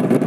you